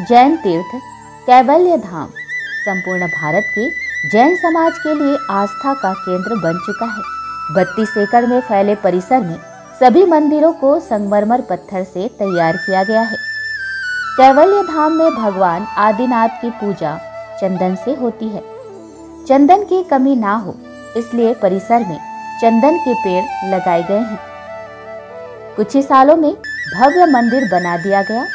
जैन तीर्थ, कैवल्य धाम, संपूर्ण भारत के जैन समाज के लिए आस्था का केंद्र बन चुका है। बत्तीस एकड़ में फैले परिसर में सभी मंदिरों को संगमरमर पत्थर से तैयार किया गया है। कैवल्य धाम में भगवान आदिनाथ की पूजा चंदन से होती है। चंदन की कमी ना हो, इसलिए परिसर में चंदन के पेड़ लगाए गए हैं। कुछ ही सालों में भव्य मंदिर बना दिया गया।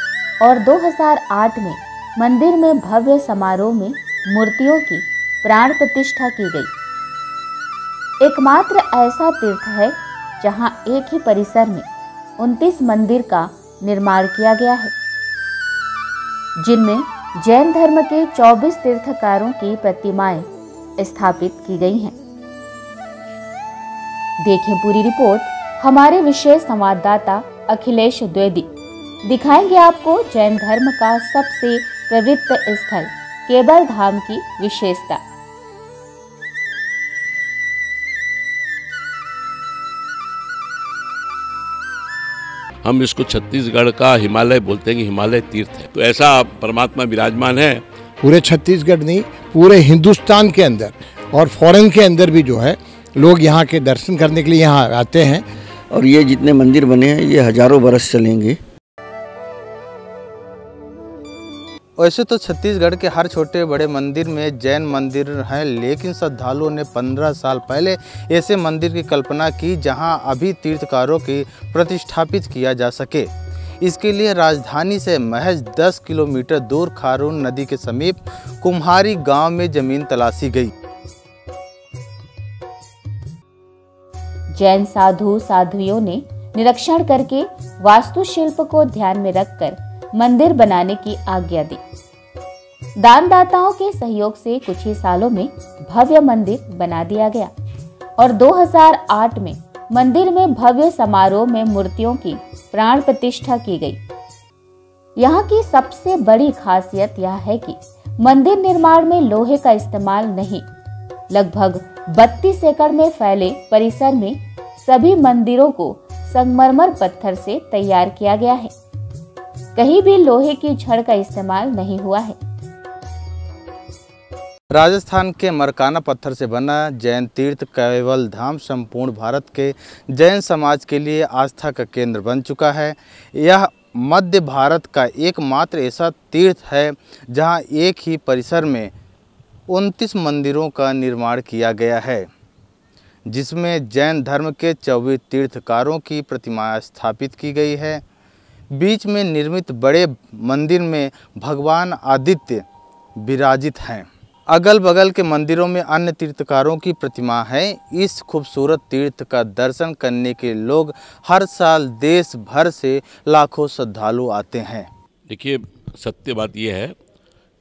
और 2008 में मंदिर में भव्य समारोह में मूर्तियों की प्राण प्रतिष्ठा की गई। एकमात्र ऐसा तीर्थ है जहाँ एक ही परिसर में 29 मंदिर का निर्माण किया गया है। जिनमें जैन धर्म के 24 तीर्थकारों की प्रतिमाएँ स्थापित की गई हैं। देखें पूरी रिपोर्ट। हमारे विशेष संवाददाता अखिलेश द्विवेदी। दिखाएँगे आपको जैन धर्म का सबसे पवित्र स्थल केबल धाम की विशेषता। हम इसको छत्तीसगढ़ का हिमालय बोलते हैं कि हिमालय तीर्थ है। तो ऐसा परमात्मा विराजमान है। पूरे छत्तीसगढ़ नहीं पूरे हिंदुस्तान के अंदर और फॉरेन के अंदर भी जो है लोग यहाँ के दर्शन करने के लिए यहाँ आते हैं। और ये जितने मंदिर बने हैं ये हज़ारों बरस चलेंगे। वैसे तो छत्तीसगढ़ के हर छोटे बड़े मंदिर में जैन मंदिर हैं, लेकिन श्रद्धालुओं ने 15 साल पहले ऐसे मंदिर की कल्पना की जहाँ अभी तीर्थकारों की प्रतिष्ठापित किया जा सके। इसके लिए राजधानी से महज 10 किलोमीटर दूर खारून नदी के समीप कुम्हारी गाँव में ज़मीन तलाशी गई। जैन साधु साध्वियों ने निरीक्षण करके वास्तुशिल्प को ध्यान में रखकर मंदिर बनाने की आज्ञा दी। दानदाताओं के सहयोग से कुछ ही सालों में भव्य मंदिर बना दिया गया और 2008 में मंदिर में भव्य समारोह में मूर्तियों की प्राण प्रतिष्ठा की गई। यहाँ की सबसे बड़ी खासियत यह है कि मंदिर निर्माण में लोहे का इस्तेमाल नहीं, लगभग 32 एकड़ में फैले परिसर में सभी मंदिरों को संगमरमर पत्थर से तैयार किया गया है। कहीं भी लोहे की छड़ का इस्तेमाल नहीं हुआ है। राजस्थान के मरकाना पत्थर से बना जैन तीर्थ कैवल धाम संपूर्ण भारत के जैन समाज के लिए आस्था का केंद्र बन चुका है। यह मध्य भारत का एकमात्र ऐसा तीर्थ है, जहाँ एक ही परिसर में 29 मंदिरों का निर्माण किया गया है, जिसमें जैन धर्म के चौबीस तीर्थकारों की प्रतिमाएँ स्थापित की गई है। बीच में निर्मित बड़े मंदिर में भगवान आदित्य विराजित हैं। अगल बगल के मंदिरों में अन्य तीर्थकारों की प्रतिमा है। इस खूबसूरत तीर्थ का दर्शन करने के लोग हर साल देश भर से लाखों श्रद्धालु आते हैं। देखिए, सत्य बात यह है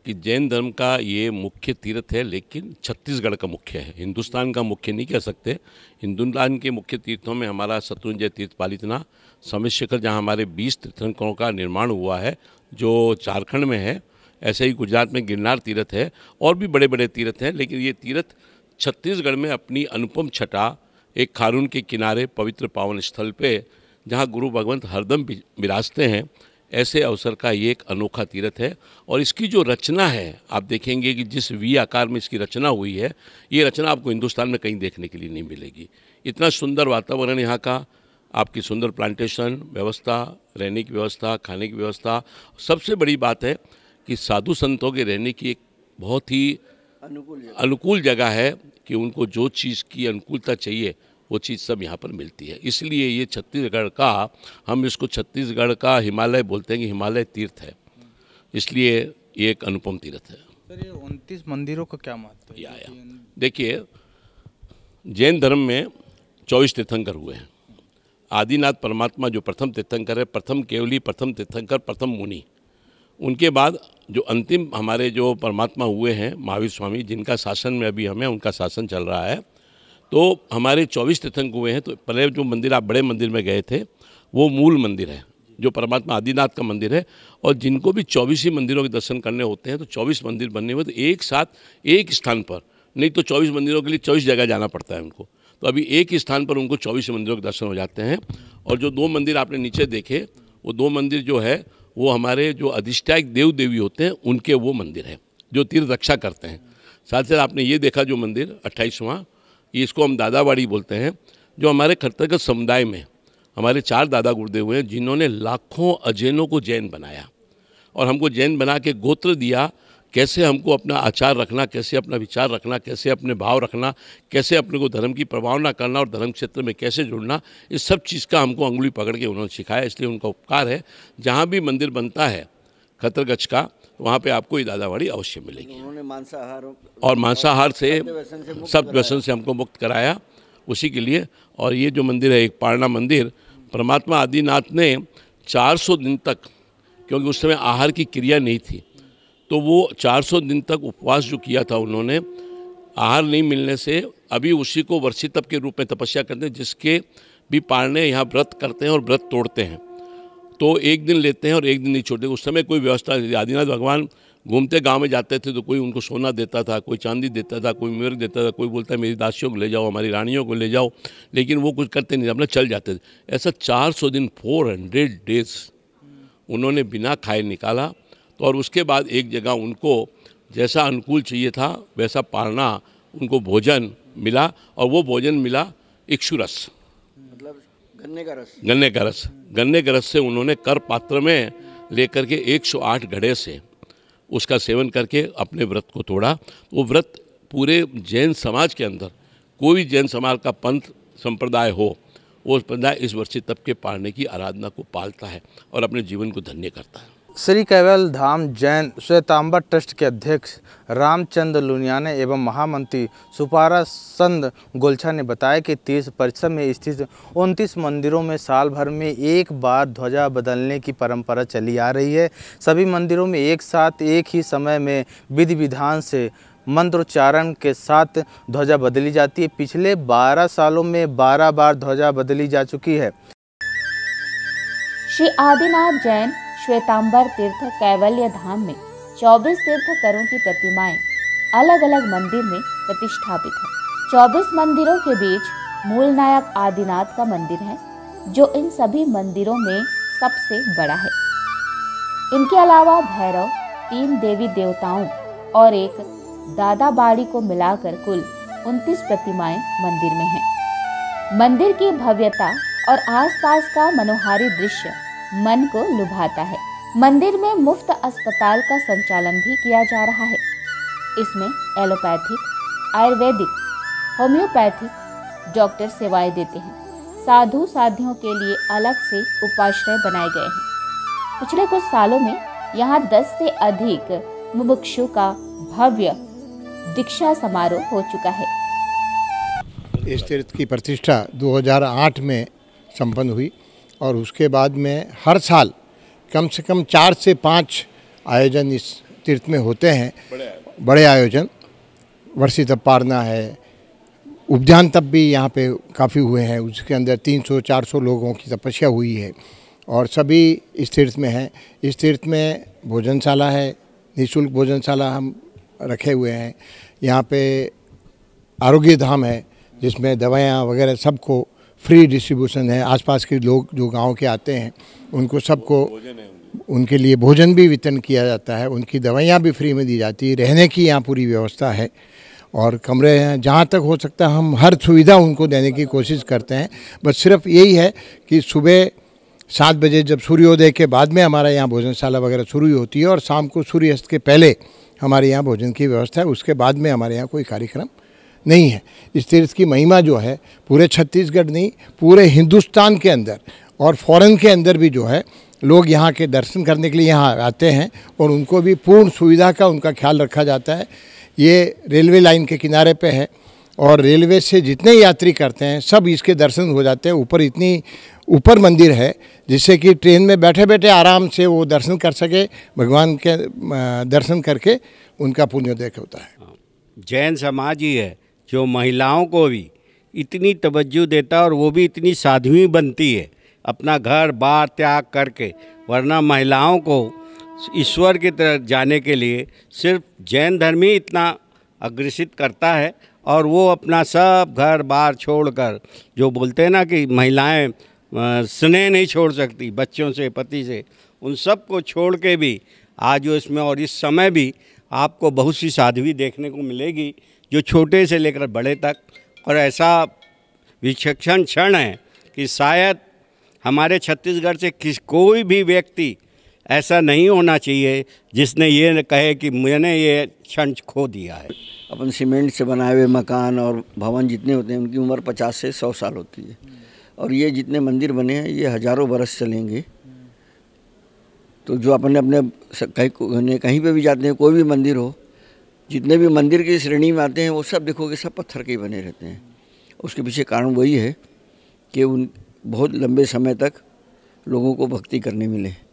कि जैन धर्म का ये मुख्य तीर्थ है, लेकिन छत्तीसगढ़ का मुख्य है। हिंदुस्तान का मुख्य नहीं कह सकते। हिंदुस्तान के मुख्य तीर्थों में हमारा शत्रुंजय तीर्थ पालितना समय शिखर जहाँ हमारे बीस तीर्थंकरों का निर्माण हुआ है, जो झारखंड में है, ऐसे ही गुजरात में गिरनार तीर्थ है, और भी बड़े बड़े तीर्थ हैं, लेकिन ये तीर्थ छत्तीसगढ़ में अपनी अनुपम छटा, एक खारून के किनारे पवित्र पावन स्थल पे, जहाँ गुरु भगवंत हरदम विराजते हैं ऐसे अवसर का ये एक अनोखा तीर्थ है। और इसकी जो रचना है आप देखेंगे कि जिस वी आकार में इसकी रचना हुई है ये रचना आपको हिंदुस्तान में कहीं देखने के लिए नहीं मिलेगी। इतना सुंदर वातावरण यहाँ का आपकी सुंदर प्लांटेशन व्यवस्था रहने की व्यवस्था खाने की व्यवस्था सबसे बड़ी बात है कि साधु संतों के रहने की एक बहुत ही अनुकूल जगह है कि उनको जो चीज़ की अनुकूलता चाहिए वो चीज़ सब यहाँ पर मिलती है। इसलिए ये छत्तीसगढ़ का हम इसको छत्तीसगढ़ का हिमालय बोलते हैं कि हिमालय तीर्थ है। इसलिए ये एक अनुपम तीर्थ है। सर ये उनतीस मंदिरों का क्या महत्व है? या, या। देखिए जैन धर्म में चौबीस तीर्थंकर हुए हैं। आदिनाथ परमात्मा जो प्रथम तीर्थंकर है प्रथम केवली प्रथम तीर्थंकर प्रथम मुनि। उनके बाद जो अंतिम हमारे जो परमात्मा हुए हैं महावीर स्वामी जिनका शासन में अभी हमें उनका शासन चल रहा है तो हमारे चौबीस तीर्थंक हुए हैं तो पहले जो मंदिर, आप बड़े मंदिर में गए थे, वो मूल मंदिर है, जो परमात्मा आदिनाथ का मंदिर है, और जिनको भी चौबीस ही मंदिरों के दर्शन करने होते हैं तो चौबीस मंदिर बनने हुए तो एक साथ, एक स्थान पर। नहीं तो चौबीस मंदिरों के लिए चौबीस जगह जाना पड़ता है उनको। तो अभी एक ही स्थान पर उनको चौबीस मंदिरों के दर्शन हो जाते हैं, और जो दो मंदिर आपने नीचे देखे, वो दो मंदिर जो है, वो हमारे जो अधिष्ठायक देव देवी होते हैं, उनके वो मंदिर है, जो तीर्थ रक्षा करते हैं। साथ साथ आपने ये देखा जो मंदिर, अट्ठाईसवां ये इसको हम दादावाड़ी बोलते हैं, जो हमारे खरतगत समुदाय में हमारे चार दादा गुरुदेव हुए हैं, जिन्होंने लाखों अजैनों को जैन बनाया और हमको जैन बना के गोत्र दिया, कैसे हमको अपना आचार रखना, कैसे अपना विचार रखना, कैसे अपने भाव रखना, कैसे अपने को धर्म की प्रभावना करना और धर्म क्षेत्र में कैसे जुड़ना, इस सब चीज़ का हमको अंगुली पकड़ के उन्होंने सिखाया, इसलिए उनका उपकार है। जहाँ भी मंदिर बनता है खतरगछ का वहाँ पे आपको ये दादावाड़ी अवश्य मिलेगी। उन्होंने मांसाहार और मांसाहार से सब व्यसन से हमको मुक्त कराया उसी के लिए। और ये जो मंदिर है एक पारना मंदिर परमात्मा आदिनाथ ने 400 दिन तक क्योंकि उस समय आहार की क्रिया नहीं थी तो वो 400 दिन तक उपवास जो किया था उन्होंने आहार नहीं मिलने से अभी उसी को वर्षी तप के रूप में तपस्या करते हैं जिसके भी पारणे यहाँ व्रत करते हैं और व्रत तोड़ते हैं। तो एक दिन लेते हैं और एक दिन नहीं छोड़ते। उस समय कोई व्यवस्था नहीं आदिनाथ भगवान घूमते गाँव में जाते थे तो कोई उनको सोना देता था, कोई चांदी देता था, कोई मिर्ग देता था, कोई बोलता है, मेरी दासियों को ले जाओ, हमारी रानियों को ले जाओ। लेकिन वो कुछ करते नहीं अपना चल जाते थे। ऐसा 400 दिन 400 डेज़ उन्होंने बिना खाए निकाला तो और उसके बाद एक जगह उनको जैसा अनुकूल चाहिए था, वैसा पालना, उनको भोजन मिला और वो भोजन मिला इक्षुरस। गन्ने का रस। गन्ने का रस। गन्ने के रस से उन्होंने कर पात्र में लेकर के 108 घड़े से उसका सेवन करके अपने व्रत को तोड़ा। वो व्रत पूरे जैन समाज के अंदर, कोई जैन समाज का पंथ संप्रदाय हो, वो संप्रदाय इस वर्षी तप के पालने की आराधना को पालता है और अपने जीवन को धन्य करता है। श्री कैवल धाम जैन श्वेतांबर ट्रस्ट के अध्यक्ष रामचंद्र लुनियाने एवं महामंत्री सुपारा संद गोलछा ने बताया कि तीर्थ परिसर में स्थित उनतीस मंदिरों में साल भर में एक बार ध्वजा बदलने की परंपरा चली आ रही है। सभी मंदिरों में एक साथ एक ही समय में विधि विधान से मंत्रोच्चारण के साथ ध्वजा बदली जाती है। पिछले 12 सालों में 12 बार ध्वजा बदली जा चुकी है। श्री आदिनाथ जैन श्वेतांबर तीर्थ कैवल्य धाम में 24 तीर्थकरों की प्रतिमाएँ अलग अलग मंदिर में प्रतिष्ठापित है 24 मंदिरों के बीच मूल नायक आदिनाथ का मंदिर है, जो इन सभी मंदिरों में सबसे बड़ा है इनके अलावा भैरव, तीन देवी देवताओं और एक दादा बाड़ी को मिलाकर कुल 29 प्रतिमाएँ मंदिर में हैं। मंदिर की भव्यता और आसपास का मनोहारी दृश्य मन को लुभाता है। मंदिर में मुफ़्त अस्पताल का संचालन भी किया जा रहा है। इसमें एलोपैथिक, आयुर्वेदिक, होम्योपैथिक डॉक्टर सेवाएँ देते हैं। साधु साधियों के लिए अलग से उपाश्रय बनाए गए हैं। पिछले कुछ सालों में यहाँ 10 से अधिक मुमुक्षु का भव्य दीक्षा समारोह हो चुका है। इस तीर्थ की प्रतिष्ठा 2008 में संपन्न हुई। और उसके बाद में हर साल कम से कम चार से पाँच आयोजन इस तीर्थ में होते हैं। बड़े आयोजन। वर्षी तप पारना है उपजान तप भी यहाँ पे काफ़ी हुए हैं। उसके अंदर 300-400 लोगों की तपस्या हुई है और सभी इस तीर्थ में हैं। इस तीर्थ में भोजनशाला है निःशुल्क भोजनशाला हम रखे हुए हैं। यहाँ पे आरोग्य धाम है जिसमें दवाइयाँ वगैरह सबको फ्री डिस्ट्रीब्यूशन है, आसपास के लोग जो गाँव के आते हैं, उनको सबको उनके लिए भोजन भी वितरण किया जाता है, उनकी दवाइयाँ भी फ्री में दी जाती है, रहने की यहाँ पूरी व्यवस्था है। और कमरे हैं, जहाँ तक हो सकता है हम हर सुविधा उनको देने की कोशिश करते हैं, बस सिर्फ़ यही है कि सुबह सात बजे जब सूर्योदय के बाद में हमारा यहाँ भोजनशाला वगैरह शुरू होती है और शाम को सूर्यास्त के पहले हमारे यहाँ भोजन की व्यवस्था है, उसके बाद में हमारे यहाँ कोई कार्यक्रम नहीं है। इस तीर्थ की महिमा जो है, पूरे छत्तीसगढ़ नहीं, पूरे हिंदुस्तान के अंदर और फॉरेन के अंदर भी जो है, लोग यहाँ के दर्शन करने के लिए यहाँ आते हैं और उनको भी पूर्ण सुविधा का उनका ख्याल रखा जाता है। ये रेलवे लाइन के किनारे पे है और रेलवे से जितने यात्री करते हैं, सब इसके दर्शन हो जाते हैं। ऊपर इतनी, ऊपर मंदिर है जिससे कि ट्रेन में बैठे बैठे आराम से वो दर्शन कर सके, भगवान के दर्शन करके उनका पुण्योदय होता है। जैन समाज ही है। जो महिलाओं को भी इतनी तवज्जो देता है और वो भी इतनी साध्वी बनती है, अपना घर बार त्याग करके, वरना महिलाओं को ईश्वर की तरफ़ जाने के लिए सिर्फ़ जैन धर्म ही इतना अग्रसित करता है और वो अपना सब घर बार छोड़कर, जो बोलते हैं ना कि महिलाएँ स्नेह नहीं छोड़ सकती, बच्चों से, पति से, उन सबको छोड़ के भी आज इसमें और इस समय भी आपको बहुत सी साध्वी देखने को मिलेगी। जो छोटे से लेकर बड़े तक। और ऐसा विचक्षण क्षण है कि शायद हमारे छत्तीसगढ़ से किस, कोई भी व्यक्ति ऐसा नहीं होना चाहिए जिसने ये कहे कि मैंने ये क्षण खो दिया है। अपन सीमेंट से बनाए हुए मकान और भवन जितने होते हैं, उनकी उम्र पचास से सौ साल होती है। और ये जितने मंदिर बने हैं, ये हज़ारों बरस चलेंगे। तो जो अपने अपने कहीं कहीं पे भी जाते हैं, कोई भी मंदिर हो जितने भी मंदिर की श्रेणी में आते हैं, वो सब देखोगे सब पत्थर के बने रहते हैं। उसके पीछे कारण वही है कि उन बहुत लंबे समय तक लोगों को भक्ति करने मिले।